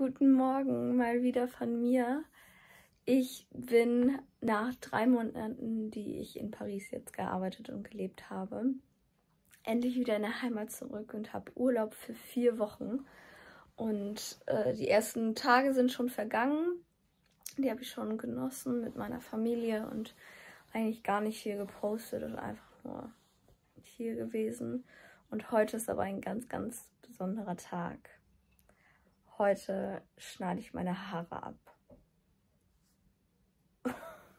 Guten Morgen mal wieder von mir. Ich bin nach drei Monaten, die ich in Paris jetzt gearbeitet und gelebt habe, endlich wieder in der Heimat zurück und habe Urlaub für vier Wochen. Und äh, die ersten Tage sind schon vergangen. Die habe ich schon genossen mit meiner Familie und eigentlich gar nicht viel gepostet und einfach nur hier gewesen. Und heute ist aber ein ganz, ganz besonderer Tag. Heute schneide ich meine Haare ab.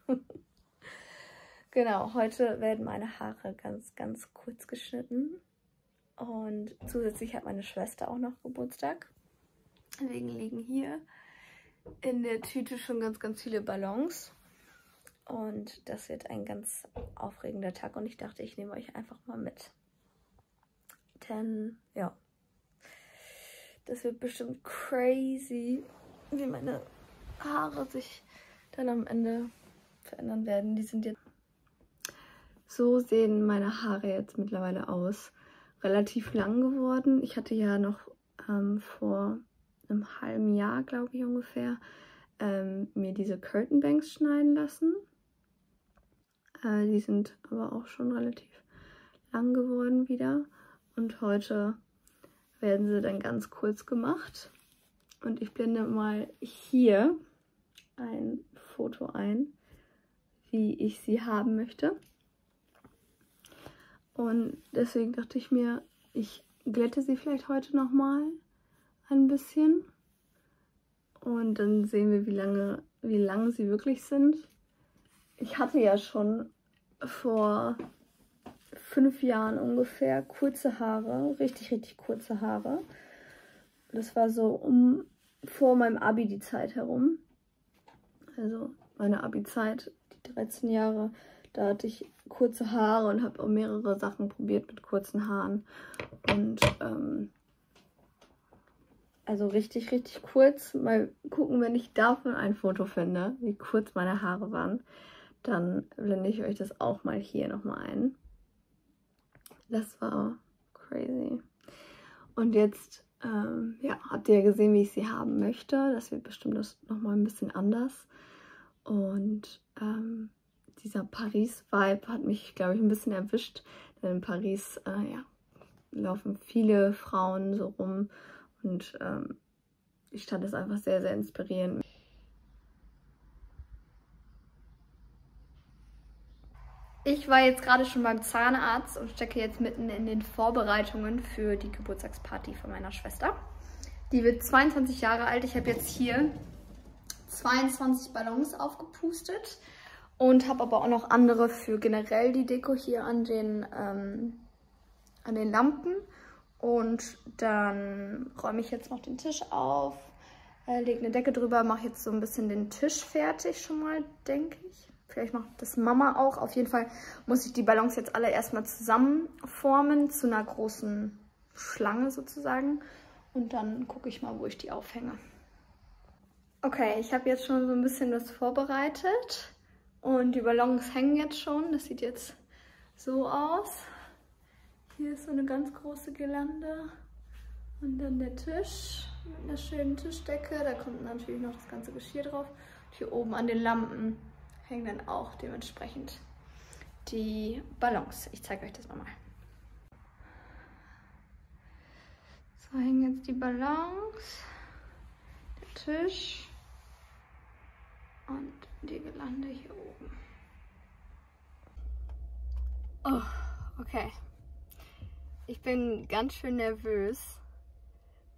genau, heute werden meine Haare ganz, ganz kurz geschnitten. Und zusätzlich hat meine Schwester auch noch Geburtstag. Deswegen liegen hier in der Tüte schon ganz, ganz viele Ballons. Und das wird ein ganz aufregender Tag und ich dachte, ich nehme euch einfach mal mit. Denn, ja, das wird bestimmt crazy, wie meine Haare sich dann am Ende verändern werden. Die sind jetzt. So sehen meine Haare jetzt mittlerweile aus. Relativ lang geworden. Ich hatte ja noch ähm, vor einem halben Jahr, glaube ich ungefähr, ähm, mir diese Curtain Banks schneiden lassen. Äh, die sind aber auch schon relativ lang geworden wieder. Und heute werden sie dann ganz kurz gemacht. Und ich blende mal hier ein Foto ein, wie ich sie haben möchte. Und deswegen dachte ich mir, ich glätte sie vielleicht heute nochmal ein bisschen. Und dann sehen wir, wie lange, wie lang sie wirklich sind. Ich hatte ja schon vor fünf Jahren ungefähr kurze Haare, richtig, richtig kurze Haare. Das war so um vor meinem Abi die Zeit herum. Also meine Abi-Zeit, die 13 Jahre, da hatte ich kurze Haare und habe auch mehrere Sachen probiert mit kurzen Haaren. Und ähm, also richtig, richtig kurz. Mal gucken, wenn ich davon ein Foto finde, wie kurz meine Haare waren. Dann blende ich euch das auch mal hier nochmal ein. Das war crazy. Und jetzt ähm, ja, habt ihr ja gesehen, wie ich sie haben möchte. Das wird bestimmt das nochmal ein bisschen anders. Und ähm, dieser Paris-Vibe hat mich, glaube ich, ein bisschen erwischt. Denn in Paris äh, ja, laufen viele Frauen so rum. Und ähm, die Stadt ist einfach sehr, sehr inspirierend. Ich war jetzt gerade schon beim Zahnarzt und stecke jetzt mitten in den Vorbereitungen für die Geburtstagsparty von meiner Schwester. Die wird 22 Jahre alt. Ich habe jetzt hier 22 Ballons aufgepustet und habe aber auch noch andere für generell die Deko hier an den, ähm, an den Lampen. Und dann räume ich jetzt noch den Tisch auf, äh, lege eine Decke drüber, mache jetzt so ein bisschen den Tisch fertig schon mal, denke ich. Vielleicht macht das Mama auch. Auf jeden Fall muss ich die Ballons jetzt alle erstmal zusammenformen zu einer großen Schlange sozusagen. Und dann gucke ich mal, wo ich die aufhänge. Okay, ich habe jetzt schon so ein bisschen was vorbereitet. Und die Ballons hängen jetzt schon. Das sieht jetzt so aus. Hier ist so eine ganz große Girlande. Und dann der Tisch mit einer schönen Tischdecke. Da kommt natürlich noch das ganze Geschirr drauf. Und hier oben an den Lampen hängen dann auch dementsprechend die Ballons. Ich zeige euch das mal. So hängen jetzt die Ballons, der Tisch und die Gelande hier oben. Oh, okay. Ich bin ganz schön nervös,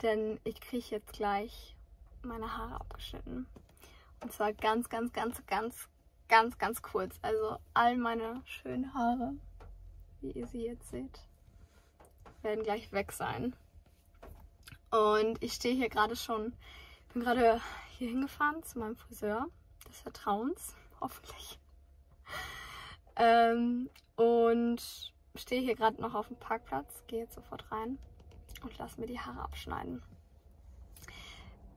denn ich kriege jetzt gleich meine Haare abgeschnitten. Und zwar ganz, ganz, ganz, ganz, ganz, ganz kurz. Also all meine schönen Haare, wie ihr sie jetzt seht, werden gleich weg sein. Und ich stehe hier gerade schon, bin gerade hier hingefahren zu meinem Friseur des Vertrauens, hoffentlich. Ähm, und stehe hier gerade noch auf dem Parkplatz, gehe jetzt sofort rein und lasse mir die Haare abschneiden.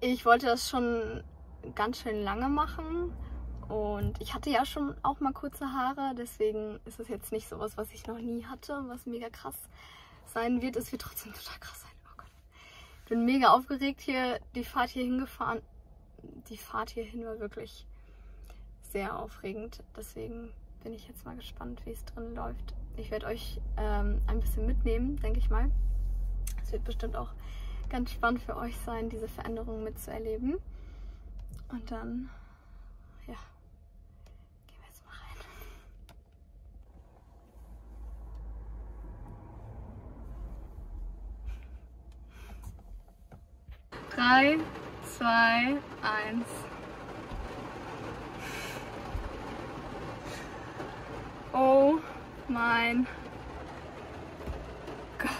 Ich wollte das schon ganz schön lange machen, und ich hatte ja schon auch mal kurze Haare, deswegen ist es jetzt nicht sowas, was ich noch nie hatte, was mega krass sein wird. Es wird trotzdem total krass sein. Oh Gott. Bin mega aufgeregt hier. Die Fahrt hier hingefahren. Die Fahrt hierhin war wirklich sehr aufregend. Deswegen bin ich jetzt mal gespannt, wie es drin läuft. Ich werde euch ähm, ein bisschen mitnehmen, denke ich mal. Es wird bestimmt auch ganz spannend für euch sein, diese Veränderungen mitzuerleben. Und dann, ja, 3, 2, 1. Oh mein Gott.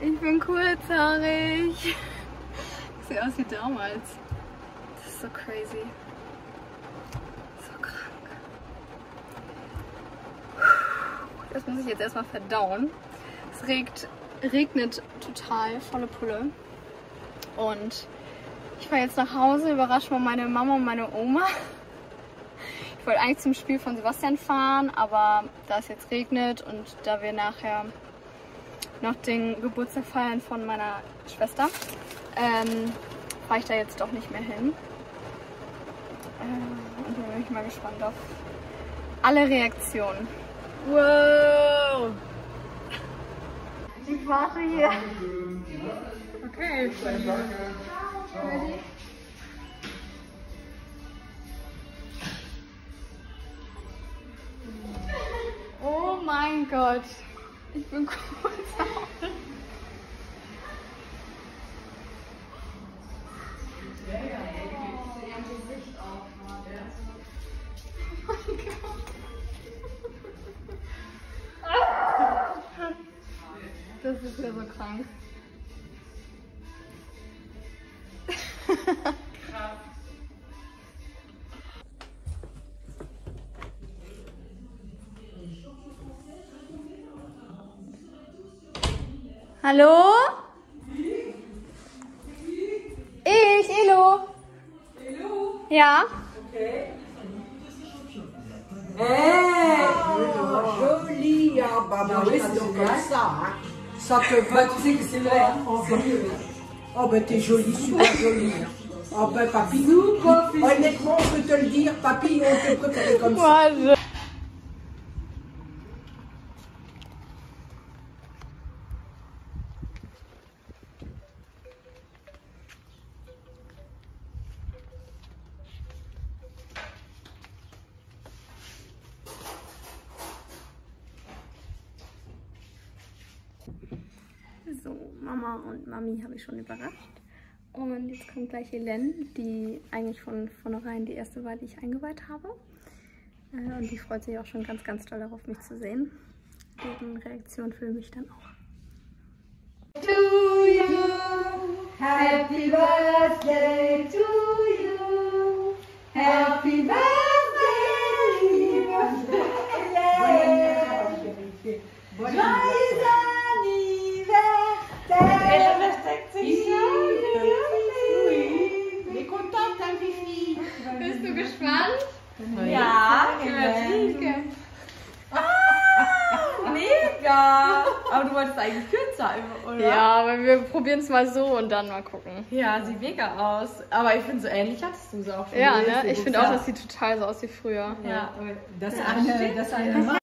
Ich bin kurzhaarig. Ich sehe aus wie damals. Das ist so crazy. So krank. Das muss ich jetzt erstmal verdauen. Es regt, regnet total, volle Pulle. Und ich fahre jetzt nach Hause, überrasche mal meine Mama und meine Oma. Ich wollte eigentlich zum Spiel von Sebastian fahren, aber da es jetzt regnet und da wir nachher noch den Geburtstag feiern von meiner Schwester, ähm, fahre ich da jetzt doch nicht mehr hin. Ähm, und da bin ich mal gespannt auf alle Reaktionen. Wow! Ich warte hier. Okay. Ready? Oh mein Gott. Ich bin kurz Das ist ja so krank. Hallo? Ich, Elo. Elo? Ja. Eh, joli, ah bah moi oui, c'est comme vrai. ça, hein. Ça te Bah, va. tu sais que c'est vrai, hein. Oh bah t'es jolie, super jolie. hein. Oh bah papy, honnêtement on peut te le dire, papy on te préférait comme ça. So, Mama und Mami habe ich schon überrascht. Und jetzt kommt gleich Helene, die eigentlich von vornherein die erste war, die ich eingeweiht habe. Äh, Und die freut sich auch schon ganz, ganz doll darauf, mich zu sehen. Deren Reaktion für mich dann auch. to you. Happy birthday to you. Happy birthday, gespannt? Ja, Helen. Mega. Aber du wolltest eigentlich kürzer, oder? Ja, aber wir probieren es mal so und dann mal gucken. Ja, sieht mega aus. Aber ich finde, so ähnlich hattest du sie auch schon. Ja, ne? Ich finde auch, das sieht total so aus wie früher. Ja. Das eine, das eine